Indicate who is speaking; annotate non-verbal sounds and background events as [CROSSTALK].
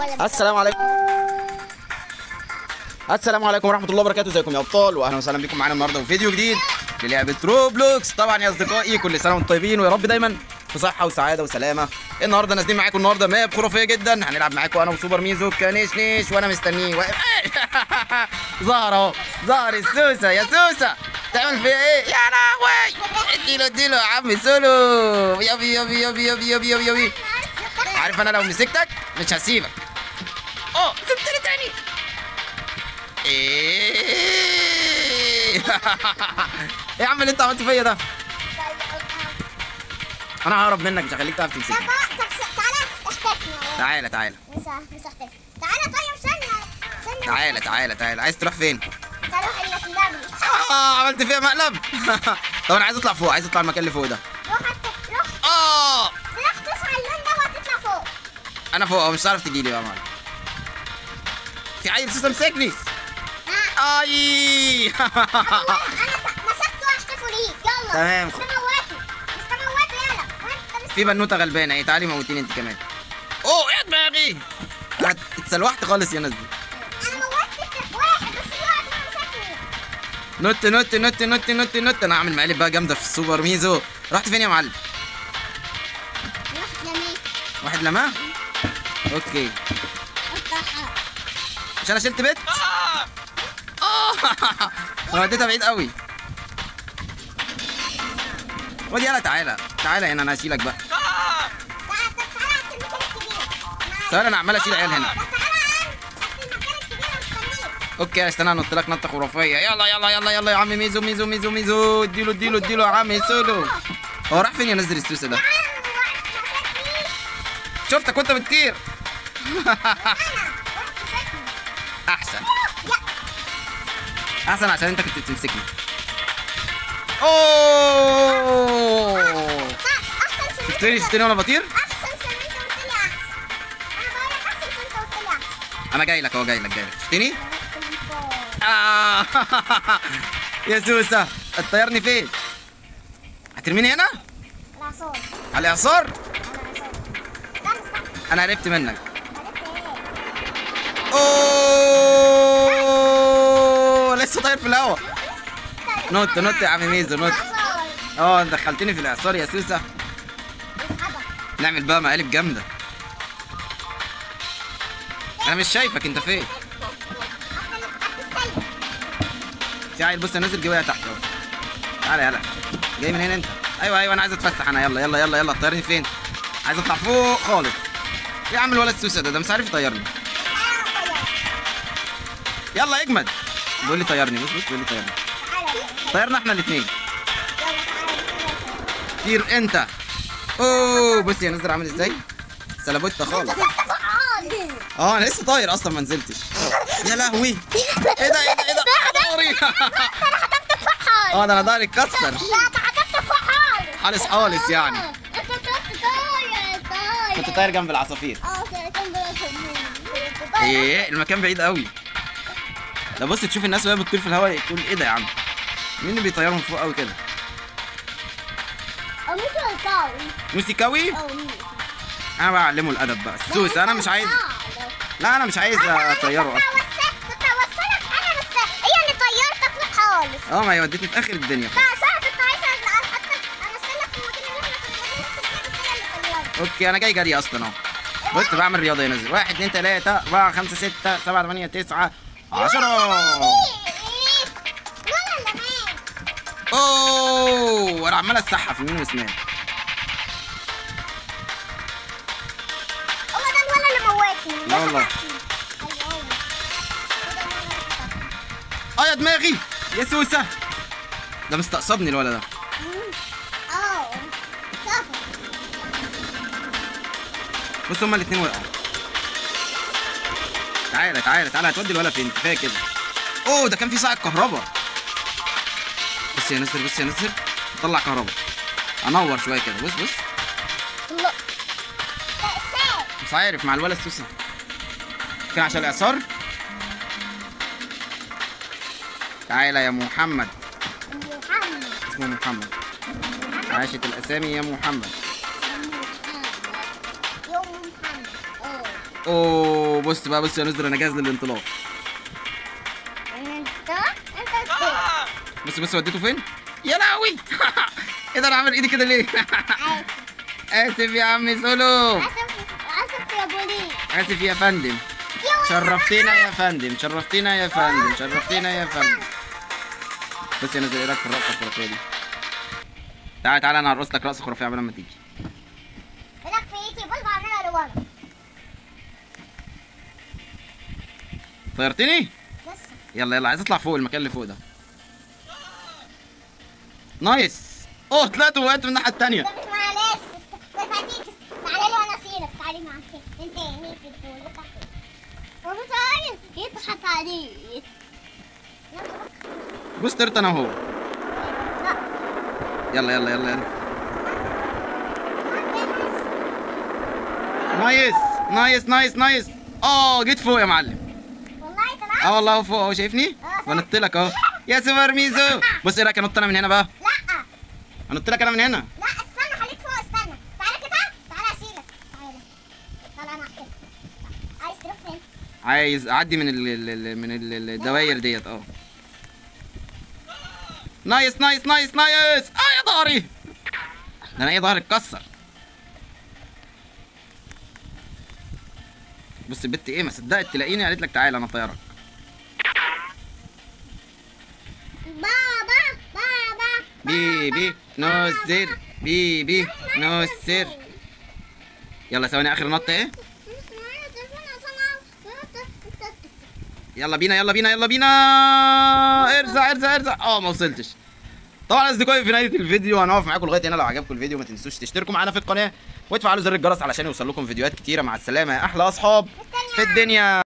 Speaker 1: السلام عليكم. السلام عليكم ورحمة الله وبركاته. ازيكم يا أبطال؟ واهلا وسهلا بكم معانا النهارده في فيديو جديد للعبه روبلوكس طبعا يا أصدقائي كل سنة وأنتم طيبين ويا رب دايما في صحة وسعادة وسلامة. النهارده نازلين معاكم النهارده ماب خرافية جدا. هنلعب معاكم أنا وسوبر ميزو. كنشنش وأنا مستنيه واقف [LAUGHS] ظهر أهو. ظهر السوسة يا سوسة. تعمل فيها إيه؟ يا لهوي. اديله اديله يا عم سولو. يبي يبي يبي يبي يبي يبي عارف أنا لو مسكتك مش هسيبك. آه سبتني تاني. إيه. [LAUGHS] يا عم اللي أنت عملت فيا ده. أنا ههرب منك مش هخليك تعرف تمسكني.
Speaker 2: تعالى
Speaker 1: تعالى تعالى.
Speaker 2: طيب ثانية
Speaker 1: تعالى تعالى تعالى. عايز تروح فين؟
Speaker 2: تعالى روح المكتب
Speaker 1: آه عملت فيها مقلب. [LAUGHS] طب أنا عايز أطلع فوق عايز أطلع المكان اللي فوق ده.
Speaker 2: روح روح.
Speaker 1: آه.
Speaker 2: روح تسعى اللون ده وهتطلع فوق.
Speaker 1: أنا فوق مش هتعرف تجي لي بقى معلم. في عيل سوسه مسكني أي
Speaker 2: أنا مسكته وهشتفه ليك يلا
Speaker 1: تمام. في بنوتة غلبانة. اهي تعالي موتيني أنت كمان. أوه يا دماغي. اتسلوحت خالص يا ناس دي
Speaker 2: واحد
Speaker 1: نط نط نط نط نط نط. أنا هعمل مقالب بقى جامدة في السوبر ميزو. رحت فين يا معلم؟
Speaker 2: روح يمين
Speaker 1: واحد لماه okay. مش أنا شلت بيت؟ آه. [LAUGHS] أنا وديتها بعيد قوي. ودي يلا تعالى. تعالى هنا أنا هشيلك بقى. ثواني أنا عمال أشيل عيال هنا. okay استنى انط لك نطة خرافية. يلا يلا يلا يلا يا عم ميزو ميزو ميزو ميزو. اديله اديله اديله يا عم سولو. هو راح فين يا نزل السوسه ده؟ شفتك وأنت بتطير. [LAUGHS] أحسن. أحسن عشان أنت كنت بتمسكني. أوه. شفتني شفتني وأنا بطير؟ أنا جاي لك أهو جاي لك جاي لك. شفتني؟ آه. [LAUGHS] يا سوسة هتطيرني فين؟ هترميني هنا؟ على الإعصار؟ أنا هربت منك. أوه لسه طاير في الهوا نط نط يا عم ميزو نط. آه دخلتني في الإعصار يا سوسة. نعمل بقى مقالب جامدة. أنا مش شايفك أنت فين؟ في عيل بص نازل جوايا تحت أهو. تعالى يلا. جاي من هنا أنت. أيوه أيوه أنا عايز أتفسح أنا. يلا يلا يلا يلا. طيرني فين؟ عايز أطلع فوق خالص. يا عم الولد السوسة ده ده مش عارف يطيرني. يلا اجمد. بيقول لي طيرني. بص بص بيقول لي طيرني. طيرنا إحنا الاثنين طير انت. اوه بص يا نزل عامل إزاي؟ سلبوته خالص. آه أنا لسه طاير أصلا ما نزلتش. يا لهوي. إيه ده إيه ده إيه ده؟ ضهري آه ده أنا ضهري اتكسر. خالص خالص يعني. كنت طاير جنب العصافير. إيه المكان بعيد قوي ده بص تشوف الناس وهي بتطير في الهواء تقول إيه ده يا عم؟ مين اللي بيطيرهم فوق قوي كده؟ موسيقاوي أنا بعلمه الأدب بقى سوس أنا مش عايز لا أنا مش عايز
Speaker 2: أطيره أصلا.
Speaker 1: آه ما هي ودتني في آخر الدنيا. أوكي أنا جاي جري أصلا أهو. بص بعمل رياضة ينزل واحد اتنين تلاتة أربعة خمسة ستة سبعة ثمانيه تسعة عشره
Speaker 2: ولا اللي مات
Speaker 1: اوه أنا عمال اسحف يمين وشمال
Speaker 2: هو ده الولد اللي موتني
Speaker 1: لا والله. آه يا دماغي يا سوسه ده مستقصدني الولد ده
Speaker 2: آه شافه
Speaker 1: بص هما الاثنين وقعوا تعالى تعالى تعالى هتودي الولد فين؟ كفاية كده. أوه ده كان في ساعه كهرباء بص يا نزل بص يا نزل. طلع كهرباء أنور شوية كده. بص بص. مش عارف مع الولد سوسة. كان عشان الإعصار؟ تعالى يا محمد.
Speaker 2: محمد.
Speaker 1: اسمه محمد. عاشت الأسامي يا محمد. اوه بص بقى بص يا نزر أنا جاهز للانطلاق. بص بص وديته فين؟ يا لهوي! [LAUGHS] إيه ده أنا عامل إيدي كده ليه؟ [LAUGHS] آسف يا عم سولو.
Speaker 2: آسف اسف يا بوليس
Speaker 1: اسف يا فندم. شرفتينا يا فندم شرفتينا يا فندم شرفتينا يا فندم. بص يا نزل إيه رأيك في الرقصة الخرافية دي؟ تعالى تعالى أنا هرقص لك رقصة خرافية قبل ما تيجي. طيرتني؟ يلا يلا عايز اطلع فوق المكان اللي فوق ده. نايس. اوه طلعت وقعت من الناحية التانية.
Speaker 2: معلش تعالى لي وأنا اسيرك تعالي معاك انت مين في وابو تعالى يضحك عليك
Speaker 1: بص طرت أنا
Speaker 2: لا.
Speaker 1: يلا يلا يلا يلا. nice nice nice nice. آه جيت فوق يا معلم. آه والله فوق. اهو شايفني؟ بنط لك اهو. يا سوبر ميزو. بص إيه رأيك انط أنا من هنا بقى؟
Speaker 2: لا.
Speaker 1: انط لك أنا من هنا.
Speaker 2: لا استنى خليك فوق استنى. تعالى كده. تعالى اشيلك. تعالى. تعالى أنا كده عايز تروح فين؟
Speaker 1: عايز اعدي من ال ال- ال من ال- الدواير ديت. آه. نايس نايس نايس نايس. آه يا ظهري ده أنا إيه ظهري اتكسر. بص البت إيه ما صدقت تلاقيني قالت لك تعالى أنا طيارك
Speaker 2: بابا بابا
Speaker 1: بيبي نو سر بيبي نو سر يلا ثواني اخر نط إيه يلا بينا يلا بينا يلا بينا ارزع ارزع ارزع آه ما وصلتش. طبعا أصدقائي في نهاية الفيديو هنقف معاكم لغاية هنا. لو عجبكم الفيديو ما تنسوش تشتركوا معانا في القناة وتفعلوا زر الجرس علشان يوصل لكم فيديوهات كتيرة. مع السلامة. يا أحلى أصحاب في الدنيا.